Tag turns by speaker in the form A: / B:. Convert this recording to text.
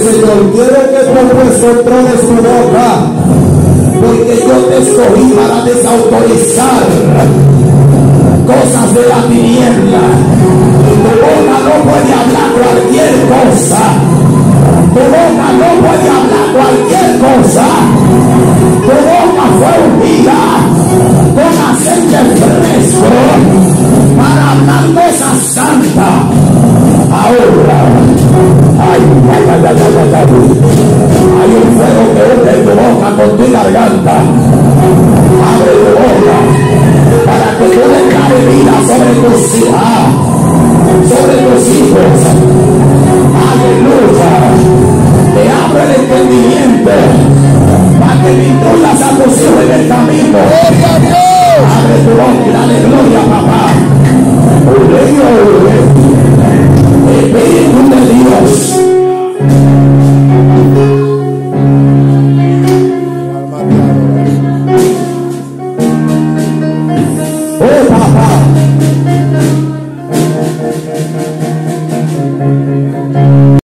A: Señor. Tiene que poner de su boca. Porque yo te escogí para desautorizar cosas de la tiniebla. Tu boca no puede hablar cualquier cosa. Tu boca no puede hablar cualquier cosa. Tu boca fue un unida con aceite fresco para hablar cosas santas. Abre tu boca con tu garganta. Abre tu boca para que yo declare vida sobre tus hijas, sobre tus hijos. Aleluya. Te abre el entendimiento para que le a tus hijos en el camino. Abre tu boca.